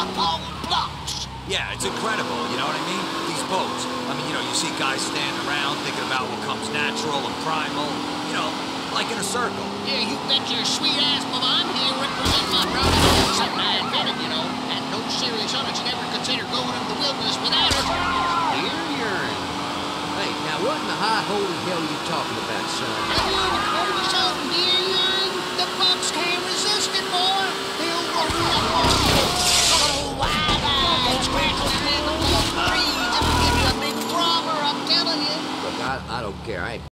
catapult blocks. Yeah, it's incredible, you know what I mean? These boats, I mean, you know, you see guys standing around thinking about what comes natural and primal, you know, like in a circle. Yeah, you bet your sweet ass, but I'm here representing my brother. Something I invented, you know, and no serious hunter should ever consider going into the wilderness without us. Deer urine. Hey, now what in the high holy hell are you talking about, I, I don't care. I ain't